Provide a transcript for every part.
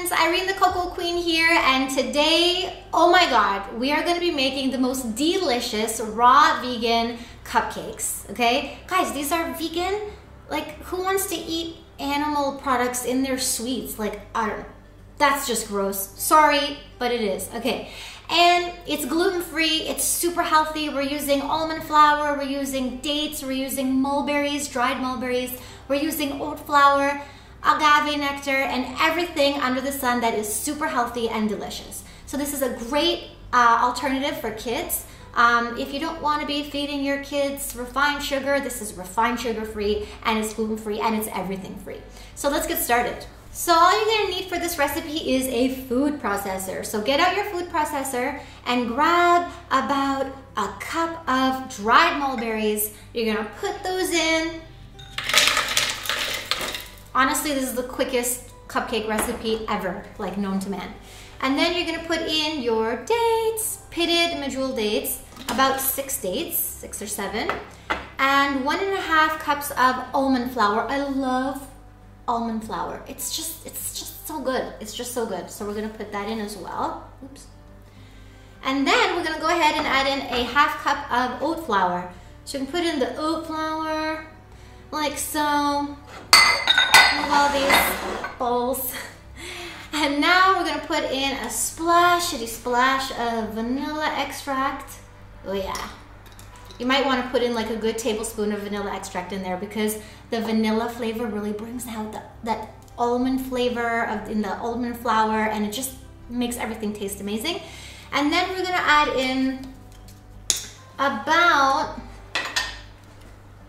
friends, Irene the Coco Queen here and today, oh my god, we are going to be making the most delicious raw vegan cupcakes, okay? Guys, these are vegan. Like, who wants to eat animal products in their sweets? Like, I don't know. That's just gross. Sorry, but it is. Okay. And it's gluten-free, it's super healthy. We're using almond flour, we're using dates, we're using mulberries, dried mulberries, we're using oat flour, agave nectar, and everything under the sun that is super healthy and delicious. So this is a great uh, alternative for kids. Um, if you don't want to be feeding your kids refined sugar, this is refined sugar free and it's gluten free and it's everything free. So let's get started. So all you're gonna need for this recipe is a food processor. So get out your food processor and grab about a cup of dried mulberries. You're gonna put those in Honestly, this is the quickest cupcake recipe ever, like known to man. And then you're gonna put in your dates, pitted medjool dates, about six dates, six or seven, and one and a half cups of almond flour. I love almond flour. It's just, it's just so good. It's just so good. So we're gonna put that in as well. Oops. And then we're gonna go ahead and add in a half cup of oat flour. So you can put in the oat flour, like so all these bowls. And now we're gonna put in a splashity splash of vanilla extract. Oh yeah. You might wanna put in like a good tablespoon of vanilla extract in there because the vanilla flavor really brings out the, that almond flavor of, in the almond flour and it just makes everything taste amazing. And then we're gonna add in about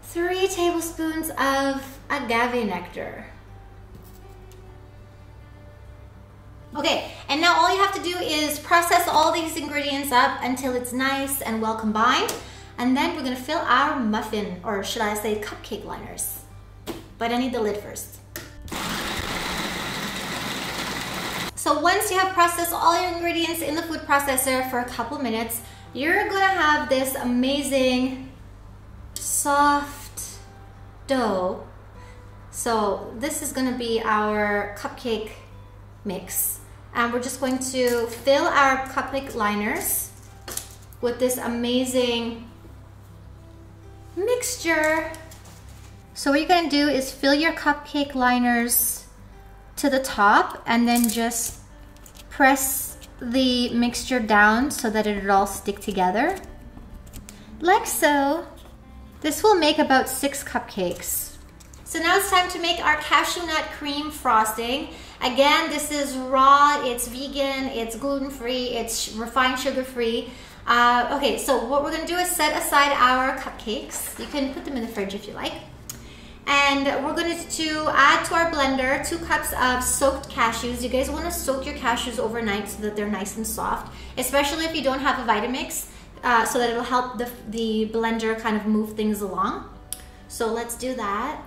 three tablespoons of agave nectar. Okay, and now all you have to do is process all these ingredients up until it's nice and well combined. And then we're gonna fill our muffin, or should I say cupcake liners. But I need the lid first. So once you have processed all your ingredients in the food processor for a couple minutes, you're gonna have this amazing soft dough. So this is gonna be our cupcake mix. And we're just going to fill our cupcake liners with this amazing mixture. So what you're gonna do is fill your cupcake liners to the top and then just press the mixture down so that it'll all stick together. Like so. This will make about six cupcakes. So now it's time to make our cashew nut cream frosting. Again, this is raw, it's vegan, it's gluten-free, it's refined sugar-free. Uh, okay, so what we're gonna do is set aside our cupcakes. You can put them in the fridge if you like. And we're going to add to our blender two cups of soaked cashews. You guys want to soak your cashews overnight so that they're nice and soft, especially if you don't have a Vitamix, uh, so that it'll help the, the blender kind of move things along. So let's do that.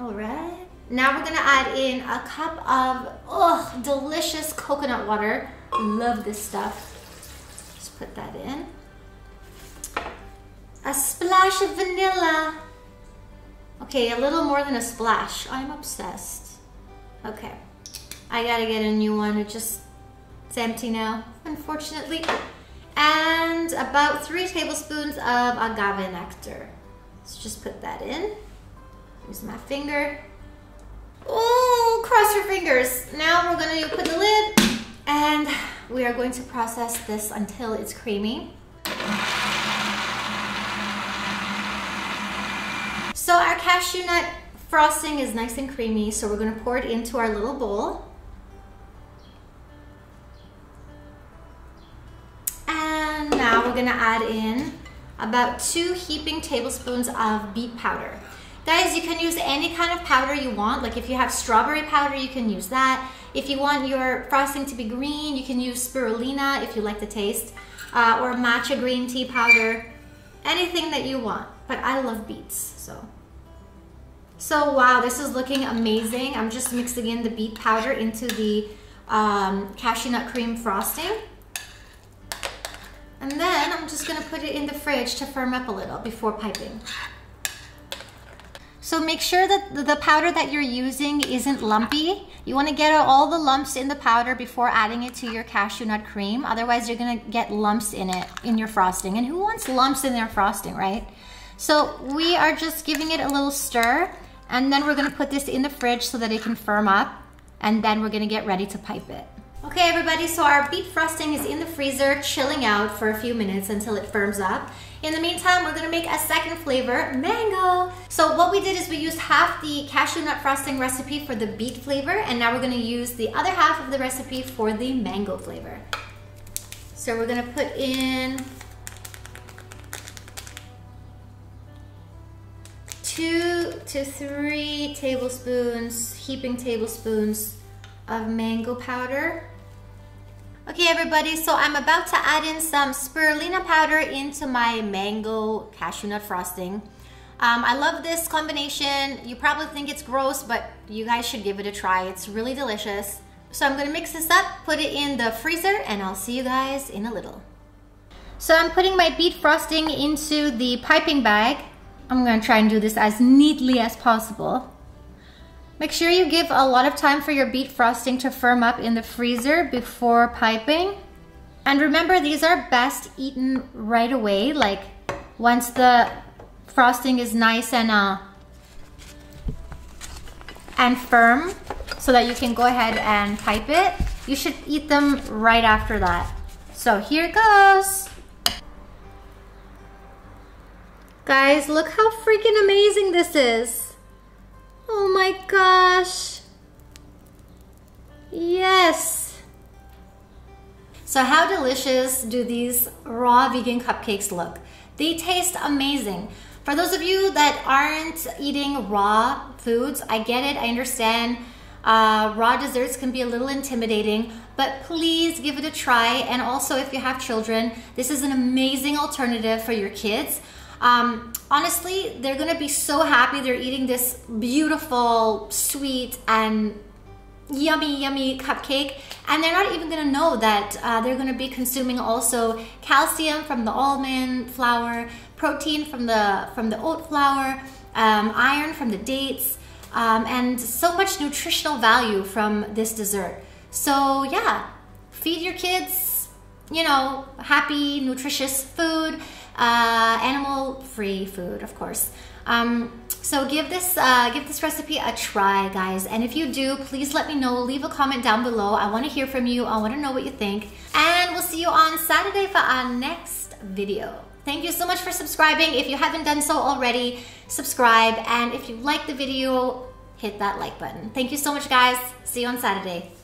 All right. Now we're gonna add in a cup of, oh, delicious coconut water. Love this stuff. Just put that in. A splash of vanilla. Okay, a little more than a splash. I'm obsessed. Okay, I gotta get a new one. It just, it's empty now, unfortunately. And about three tablespoons of agave nectar. Let's just put that in. Use my finger. Oh, cross your fingers. Now we're gonna put the lid and we are going to process this until it's creamy. So our cashew nut frosting is nice and creamy, so we're gonna pour it into our little bowl. And now we're gonna add in about two heaping tablespoons of beet powder. Guys, you can use any kind of powder you want. Like if you have strawberry powder, you can use that. If you want your frosting to be green, you can use spirulina if you like the taste, uh, or matcha green tea powder, anything that you want. But I love beets, so. So wow, this is looking amazing. I'm just mixing in the beet powder into the um, cashew nut cream frosting. And then I'm just gonna put it in the fridge to firm up a little before piping. So make sure that the powder that you're using isn't lumpy. You wanna get all the lumps in the powder before adding it to your cashew nut cream. Otherwise you're gonna get lumps in it, in your frosting. And who wants lumps in their frosting, right? So we are just giving it a little stir and then we're gonna put this in the fridge so that it can firm up and then we're gonna get ready to pipe it. Okay everybody, so our beet frosting is in the freezer chilling out for a few minutes until it firms up. In the meantime, we're gonna make a second flavor, mango. So what we did is we used half the cashew nut frosting recipe for the beet flavor, and now we're gonna use the other half of the recipe for the mango flavor. So we're gonna put in two to three tablespoons, heaping tablespoons of mango powder. Okay everybody, so I'm about to add in some spirulina powder into my mango cashew nut frosting. Um, I love this combination. You probably think it's gross, but you guys should give it a try. It's really delicious. So I'm gonna mix this up, put it in the freezer, and I'll see you guys in a little. So I'm putting my beet frosting into the piping bag. I'm gonna try and do this as neatly as possible. Make sure you give a lot of time for your beet frosting to firm up in the freezer before piping. And remember, these are best eaten right away, like once the frosting is nice and uh, and firm so that you can go ahead and pipe it. You should eat them right after that. So here it goes. Guys, look how freaking amazing this is. Oh my gosh. Yes. So how delicious do these raw vegan cupcakes look? They taste amazing. For those of you that aren't eating raw foods, I get it, I understand. Uh, raw desserts can be a little intimidating, but please give it a try. And also, if you have children, this is an amazing alternative for your kids. Um, honestly, they're gonna be so happy they're eating this beautiful, sweet, and yummy, yummy cupcake. And they're not even gonna know that uh, they're gonna be consuming also calcium from the almond flour, protein from the, from the oat flour, um, iron from the dates, um, and so much nutritional value from this dessert. So yeah, feed your kids, you know, happy, nutritious food uh, animal-free food, of course. Um, so give this uh, give this recipe a try, guys. And if you do, please let me know. Leave a comment down below. I want to hear from you. I want to know what you think. And we'll see you on Saturday for our next video. Thank you so much for subscribing. If you haven't done so already, subscribe. And if you like the video, hit that like button. Thank you so much, guys. See you on Saturday.